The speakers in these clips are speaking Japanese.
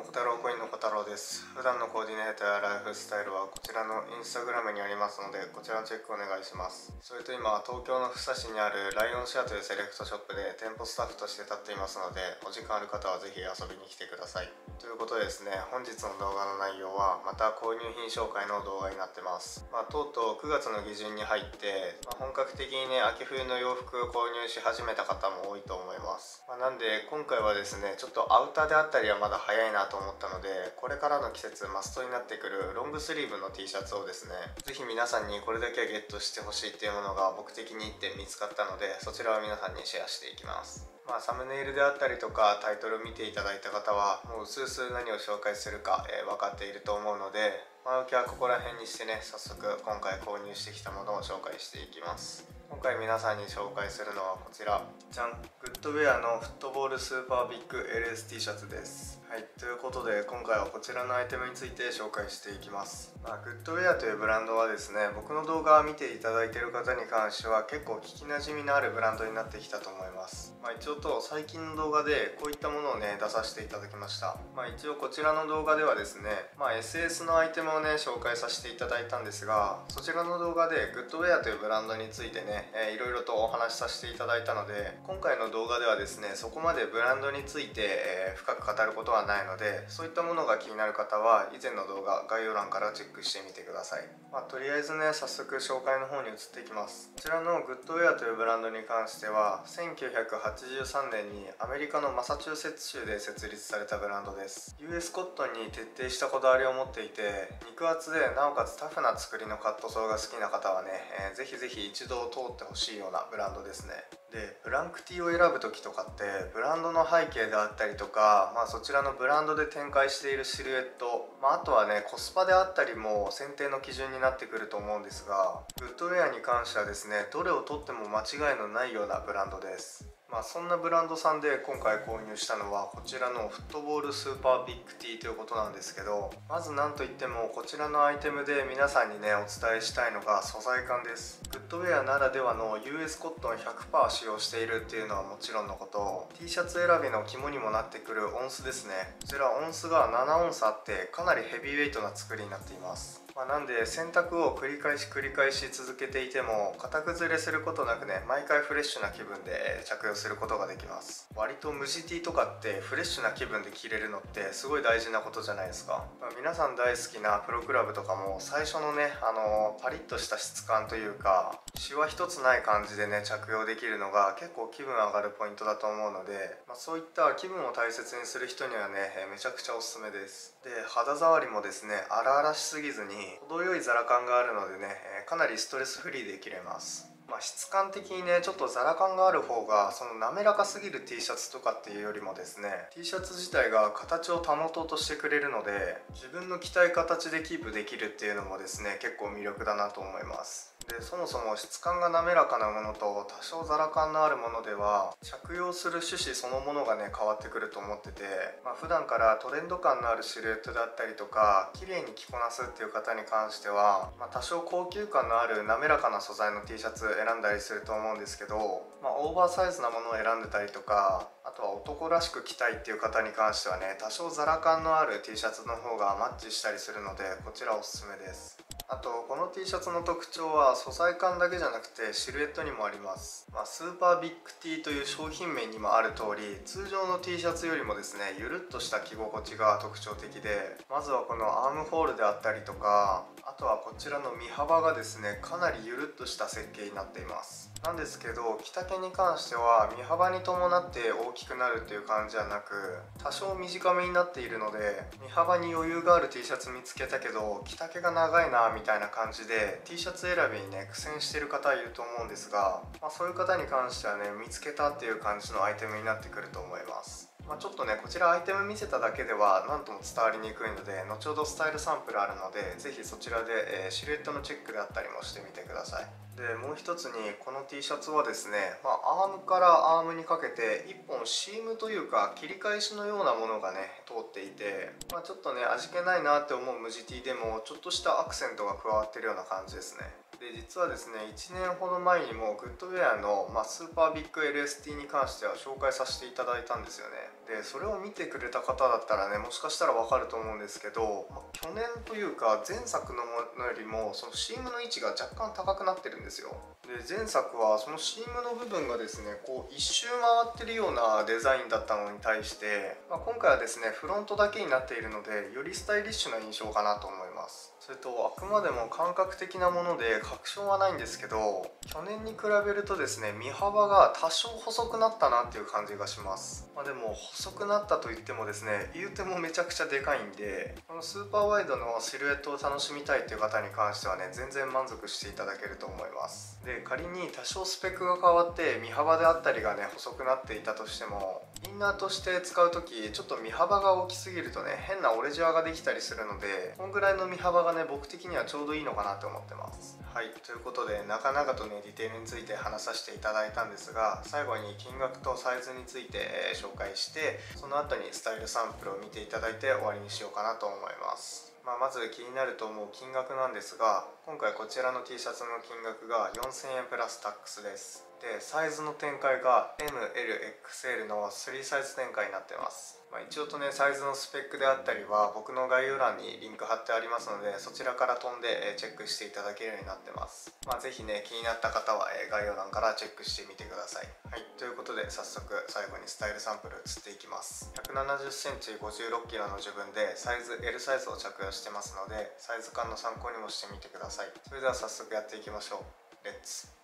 小太郎コインの小太郎です普段のコーディネートやライフスタイルはこちらのインスタグラムにありますのでこちらのチェックお願いしますそれと今東京の福生市にあるライオンシアというセレクトショップで店舗スタッフとして立っていますのでお時間ある方はぜひ遊びに来てくださいということでですね本日の動画の内容はまた購入品紹介の動画になってますまあ、とうとう9月の下旬に入って、まあ、本格的にね秋冬の洋服を購入し始めた方も多いと思います、まあ、なんで今回はですねちょっとアウターであったりはまだ早いなと思ったのでこれからの季節マストになってくるロングスリーブの T シャツをですね是非皆さんにこれだけはゲットしてほしいっていうものが僕的に1点見つかったのでそちらを皆さんにシェアしていきます。まあ、サムネイルであったりとかタイトルを見ていただいた方はもううすうす何を紹介するか、えー、分かっていると思うので前置きはここら辺にしてね早速今回購入してきたものを紹介していきます。今回皆さんに紹介するのはこちら。じゃん。グッドウェアのフットボールスーパービッグ LST シャツです。はいということで今回はこちらのアイテムについて紹介していきます、まあ、グッドウェアというブランドはですね僕の動画を見ていただいている方に関しては結構聞きなじみのあるブランドになってきたと思います、まあ、一応と最近の動画でこういったものをね出させていただきました、まあ、一応こちらの動画ではですね、ま SS のアイテムをね紹介させていただいたんですがそちらの動画でグッドウェアというブランドについてね、えー、いろいろとお話しさせていただいたので今回の動画ではですねそこまでブランドについて、え、深く語ることははないのでそういったものが気になる方は以前の動画概要欄からチェックしてみてください、まあ、とりあえずね早速紹介の方に移っていきます。こちらのグッドウェアというブランドに関しては1983年にアメリカのマサチューセッツ州で設立されたブランドです。US コットンに徹底したこだわりを持っていて肉厚でなおかつタフな作りのカットソーが好きな方はね、えー、ぜひぜひ一度通ってほしいようなブランドですね。でブランクティーを選ぶ時とかってブランドの背景であったりとか、まあ、そちらののブランドで展開しているシルエット、まあ、あとはねコスパであったりも選定の基準になってくると思うんですがグッドウェアに関してはですねどれをとっても間違いのないようなブランドです。まあ、そんなブランドさんで今回購入したのはこちらのフットボールスーパービッグ T ということなんですけどまず何といってもこちらのアイテムで皆さんにねお伝えしたいのが素材感です。グットウェアならではの US コットン100%使用しているっていうのはもちろんのこと。T シャツ選びの肝にもなってくるオンスですね。こちらオンスが7オンスあってかなりヘビーウェイトな作りになっています。まあ、なんで洗濯を繰り返し繰り返し続けていても型崩れすることなくね毎回フレッシュな気分で着用することができます。割と無地 T とかってフレッシュな気分で着れるのってすごい大事なことじゃないですか、まあ、皆さん大好きなプロクラブとかも最初のねあのパリッとした質感というかシワ一つない感じでね着用できるのが結構気分上がるポイントだと思うので、まあ、そういった気分を大切にする人にはねめちゃくちゃおすすめです。で肌触りもですね荒々しすぎずに程よいザラ感があるのでねかなりストレスフリーで切れます。まあ、質感的にねちょっとザラ感がある方がその滑らかすぎる T シャツとかっていうよりもですね T シャツ自体が形を保とうとしてくれるので自分の着たい形でキープできるっていうのもですね結構魅力だなと思います。でそもそも質感が滑らかなものと多少ザラ感のあるものでは着用する趣旨そのものがね変わってくると思ってて、まあ、普段からトレンド感のあるシルエットだったりとか綺麗に着こなすっていう方に関しては、まあ、多少高級感のある滑らかな素材の T シャツ選んだりすると思うんですけど、まあ、オーバーサイズなものを選んでたりとかあとは男らしく着たいっていう方に関してはね多少ザラ感のある T シャツの方がマッチしたりするのでこちらおすすめです。あとこの T シャツの特徴は素材感だけじゃなくてシルエットにもあります、まあ、スーパービッグ T という商品名にもある通り通常の T シャツよりもですねゆるっとした着心地が特徴的でまずはこのアームホールであったりとかあとはこちらの身幅がですねかなりゆるっとした設計になっています。なんですけど着丈に関しては身幅に伴って大きくなるっていう感じじゃなく多少短めになっているので身幅に余裕がある T シャツ見つけたけど着丈が長いなみたいなみたいな感じで T シャツ選びにね苦戦してる方いると思うんですが、まあ、そういう方に関してはね見つけたっていう感じのアイテムになってくると思います。まあ、ちょっとねこちらアイテム見せただけでは何とも伝わりにくいので後ほどスタイルサンプルあるので是非そちらで、えー、シルエットのチェックであったりもしてみてください。でもう一つにこの T シャツはですね、まあ、アームからアームにかけて1本シームというか切り返しのようなものがね通っていて、まあ、ちょっとね味気ないなって思う無地 T でもちょっとしたアクセントが加わってるような感じですね。で実はですね1年ほど前にもグッドウェアの、まあ、スーパービッグ LST に関しては紹介させていただいたんですよね。でそれを見てくれた方だったらねもしかしたらわかると思うんですけど、まあ、去年というか前作のものよりもそのシームの位置が若干高くなってるんですよ。で前作はそのシームの部分がですねこう一周回ってるようなデザインだったのに対して、まあ、今回はですねフロントだけになっているのでよりスタイリッシュな印象かなと思います。それとあくまでも感覚的なもので確証はないんですけど去年に比べるとですね身幅が多少細くなったなっていう感じがします、まあ、でも細くなったといってもですね言うてもめちゃくちゃでかいんでこのスーパーワイドのシルエットを楽しみたいっていう方に関してはね全然満足していただけると思います。で仮に多少スペックが変わって身幅であったりがね細くなっていたとしてもインナーとして使う時ちょっと身幅が大きすぎるとね変な折れじわができたりするのでこんぐらいの身幅がね僕的にはちょうどいいのかなって思ってます。はい。ということでなかなかとねディテールについて話させていただいたんですが最後に金額とサイズについて、紹介してその後にスタイルサンプルを見ていただいて終わりにしようかなと思います。まあ、まず気になると思う金額なんですが今回こちらの T シャツの金額が4000円プラスタックスです。でサイズの展開が MLXL の3サイズ展開になってます。まあ、一応とねサイズのスペックであったりは僕の概要欄にリンク貼ってありますのでそちらから飛んでチェックしていただけるようになってます。まあ是非ね気になった方は概要欄からチェックしてみてください。はいということで早速最後にスタイルサンプル移っていきます。170cm 56キロの自分でサイズ L サイズを着用してますのでサイズ感の参考にもしてみてください。それでは早速やっていきましょう。レッツ。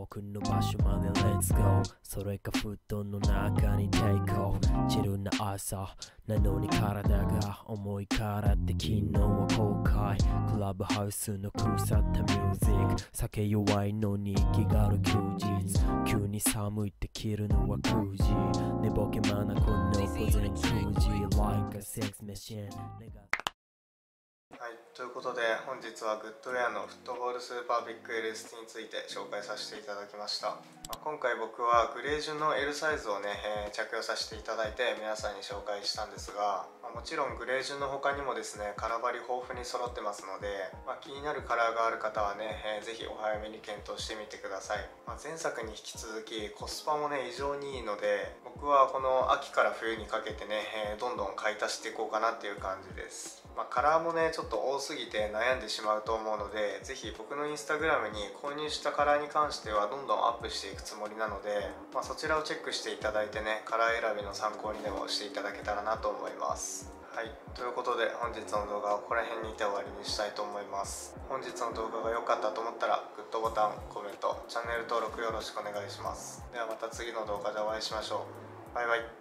遠くの場所まで。Let's go それか布団の中に Take off チルな朝。なのに体が重いからって昨日は後悔。クラブハウスの腐ったミュージック。酒弱いのに気軽休日。急に寒いって着るのは9時寝ぼけまなこの午前9時 Like a sex machine はい、ということで本日はグッドウェアのフットボールスーパービッグ LST について紹介させていただきました、ま、今回僕はグレージュの L サイズをね、えー、着用させていただいて皆さんに紹介したんですが、ま、もちろんグレージュの他にもですねカラバリ豊富に揃ってますので、ま、気になるカラーがある方はね、えー、ぜひお早めに検討してみてください、ま前作に引き続きコスパもね異常にいいので僕はこの秋から冬にかけてね、え、どんどん買い足していこうかなっていう感じです。まあ、カラーもねちょっと多すぎて悩んでしまうと思うので是非僕のインスタグラムに購入したカラーに関してはどんどんアップしていくつもりなので、まあ、そちらをチェックしていただいてねカラー選びの参考にでもしていただけたらなと思います。はい、ということで本日の動画はここら辺にて終わりにしたいと思います。本日の動画が良かったと思ったらグッドボタンコメントチャンネル登録よろしくお願いします。ではまた次の動画でお会いしましょう。バイバイ。